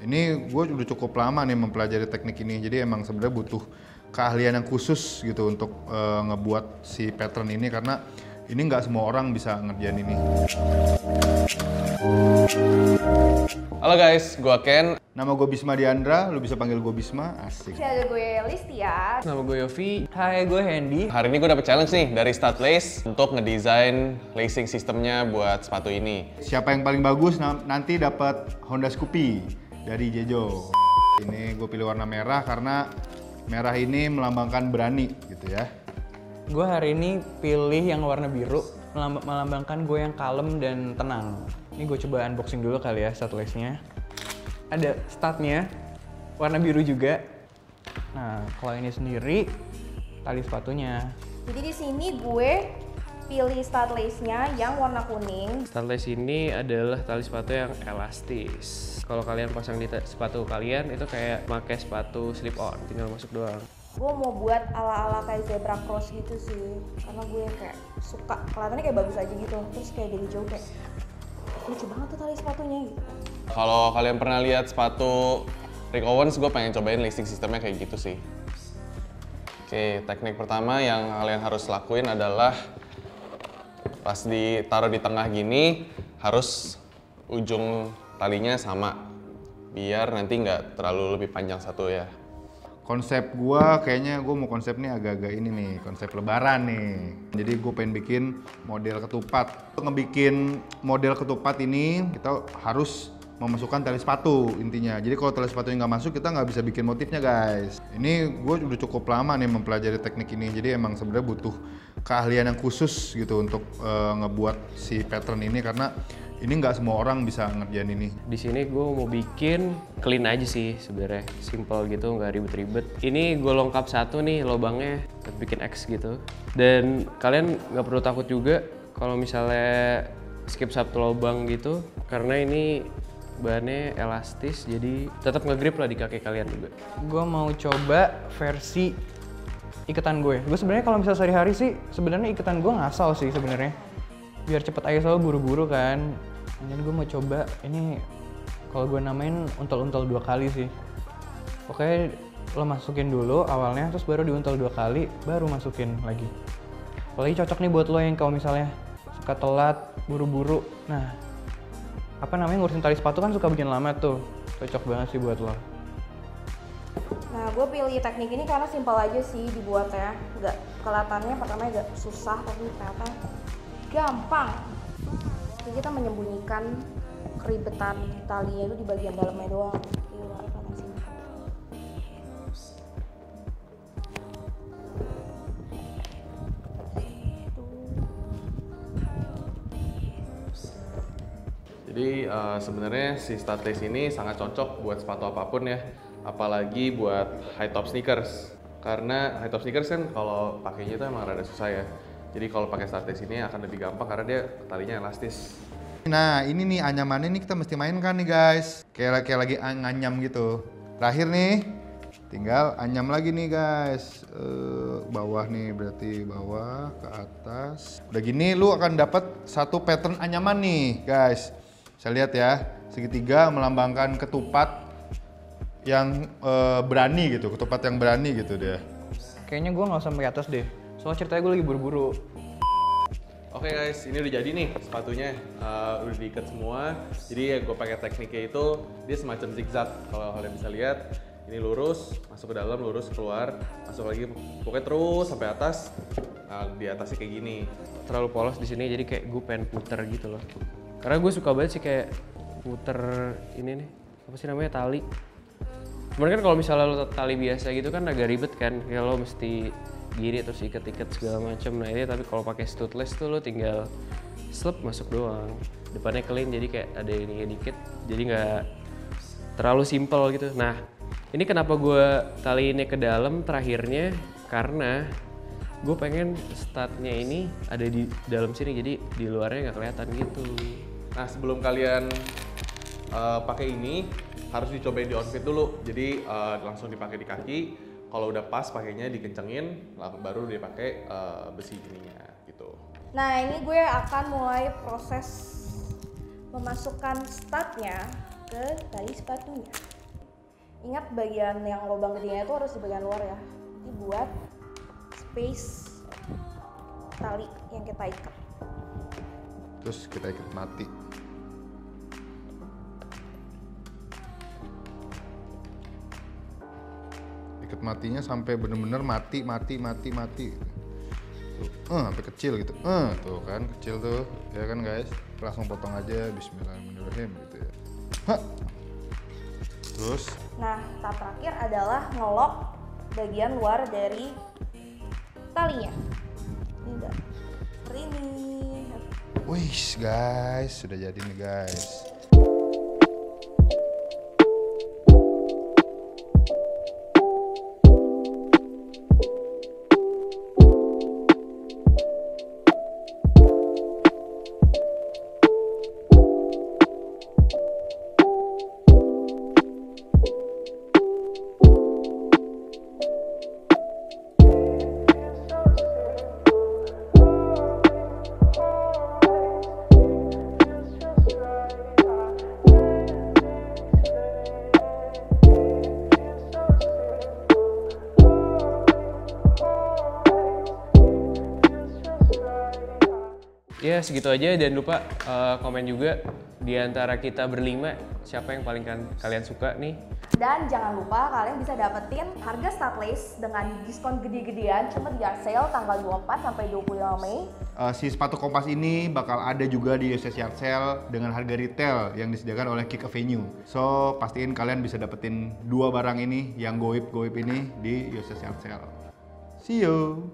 Ini gue udah cukup lama nih mempelajari teknik ini, jadi emang sebenarnya butuh keahlian yang khusus gitu untuk uh, ngebuat si pattern ini karena ini nggak semua orang bisa ngerjain ini. Halo guys, gue Ken. Nama gue Bisma Diandra, lu bisa panggil gue Bisma, asik. Ada gue Listia. Nama gue Yofi. Hai, gue Hendy. Hari ini gue dapet challenge nih dari Start Lace untuk ngedesain lacing sistemnya buat sepatu ini. Siapa yang paling bagus na- nanti dapat Honda Scoopy dari Jejo. Ini gue pilih warna merah karena merah ini melambangkan berani gitu ya. Gue hari ini pilih yang warna biru, melamb- melambangkan gue yang kalem dan tenang. Ini gue coba unboxing dulu kali ya statless-nya. Ada statnya, warna biru juga. Nah, kalau ini sendiri, tali sepatunya. Jadi di sini gue pilih stud lace-nya yang warna kuning. Starlace ini adalah tali sepatu yang elastis. Kalau kalian pasang di sepatu kalian itu kayak pakai sepatu slip on, tinggal masuk doang. Gue mau buat ala-ala kayak zebra cross gitu sih. Karena gue kayak suka, kelihatannya kayak bagus aja gitu. Terus kayak dari jauh kayak lucu banget tuh tali sepatunya gitu. Kalau kalian pernah lihat sepatu Rick Owens, gue pengen cobain lacing sistemnya kayak gitu sih. Oke, teknik pertama yang kalian harus lakuin adalah pas ditaruh di tengah gini harus ujung talinya sama biar nanti nggak terlalu lebih panjang satu ya. Konsep gua kayaknya gua mau konsep nih agak-agak ini nih, konsep lebaran nih. Jadi gue pengen bikin model ketupat. Untuk ngebikin model ketupat ini kita harus memasukkan tali sepatu intinya. Jadi kalau tali sepatunya nggak masuk kita nggak bisa bikin motifnya guys. Ini gue udah cukup lama nih mempelajari teknik ini. Jadi emang sebenarnya butuh keahlian yang khusus gitu untuk eh, ngebuat si pattern ini karena ini nggak semua orang bisa ngerjain ini. Di sini gue mau bikin clean aja sih sebenarnya, simple gitu, nggak ribet-ribet. Ini gue lengkap satu nih lubangnya, buat bikin X gitu. Dan kalian nggak perlu takut juga kalau misalnya skip satu lubang gitu, karena ini bahannya elastis, jadi tetap ngegrip lah di kaki kalian juga. Gue mau coba versi iketan gue. Gue sebenarnya kalau misalnya sehari-hari sih, sebenarnya iketan gue ngasal sih sebenarnya. Biar cepet aja soal buru-buru kan. Jadi gue mau coba ini kalau gue namain untel-untel dua kali sih. Oke, lo masukin dulu awalnya, terus baru diuntel dua kali, baru masukin lagi. Apalagi cocok nih buat lo yang kalau misalnya suka telat, buru-buru. Nah, apa namanya ngurusin tali sepatu kan suka bikin lama tuh. Cocok banget sih buat lo. Nah, gue pilih teknik ini karena simpel aja sih dibuatnya. Nggak kelihatannya pertama agak susah, tapi ternyata gampang. Jadi kita menyembunyikan keribetan talinya itu di bagian dalamnya doang. Sini. Jadi eh, sebenarnya si Starlace ini sangat cocok buat sepatu apa pun ya, apalagi buat high top sneakers. Karena high top sneakers kan kalau pakainya itu emang rada susah ya. Jadi kalau pakai Starlace ini akan lebih gampang karena dia talinya elastis. Nah ini nih anyamannya nih kita mesti mainkan nih guys Kayak, kayak lagi nganyam gitu Terakhir nih Tinggal anyam lagi nih guys Eh, Bawah nih berarti bawah ke atas Udah gini lu akan dapat satu pattern anyaman nih guys Saya lihat ya Segitiga melambangkan ketupat yang eh, berani gitu Ketupat yang berani gitu dia Kayaknya gue nggak sampai atas deh. Soal ceritanya gue lagi buru-buru. Oke guys, ini udah jadi nih sepatunya, Eh, udah diikat semua. Jadi ya gue pakai tekniknya itu dia semacam zigzag. Kalau kalian bisa lihat, ini lurus, masuk ke dalam, lurus keluar, masuk lagi, pokoknya terus sampai atas. Nah, di atasnya kayak gini. Terlalu polos di sini, jadi kayak gue pengen puter gitu loh. Karena gue suka banget sih kayak puter ini nih, apa sih namanya tali. Cuman kan kalau misalnya lo tali biasa gitu kan agak ribet kan, ya lo mesti gini terus iket-iket segala macam. Nah ini tapi kalau pakai stutless tuh lo tinggal slip masuk doang. Depannya clean jadi kayak ada ini dikit, jadi nggak terlalu simpel gitu. Nah ini kenapa gue tali ini ke dalam terakhirnya karena gue pengen statnya ini ada di dalam sini jadi di luarnya nggak kelihatan gitu. Nah sebelum kalian eh, pakai ini harus dicobain di outfit dulu. Jadi eh, langsung dipakai di kaki. Kalau udah pas pakainya dikencengin, baru dia pakai eh, besi ininya gitu. Nah, ini gue akan mulai proses memasukkan statnya ke tali sepatunya. Ingat bagian yang lubang gedenya itu harus di bagian luar ya. Nanti buat space tali yang kita ikat. Terus kita ikat mati. Ikat matinya sampai bener-bener mati, mati, mati, mati. Tuh, eh, sampai kecil gitu. Eh, tuh kan kecil tuh, ya kan guys. Langsung potong aja, Bismillahirrahmanirrahim gitu ya. Hah. Terus Nah, tahap terakhir adalah ngelok bagian luar dari talinya. Ini udah seperti ini. Wih guys, sudah jadi nih guys. Ya segitu aja dan lupa eh, komen juga di antara kita berlima siapa yang paling kan kalian suka nih. Dan jangan lupa kalian bisa dapetin harga Statless dengan diskon gede-gedean cuma di yard sale tanggal 24 sampai 25 Mei. Eh, si sepatu kompas ini bakal ada juga di USS Yard Sale dengan harga retail yang disediakan oleh Kick Avenue. So, pastiin kalian bisa dapetin dua barang ini yang goib-goib ini di USS Yard Sale. See you!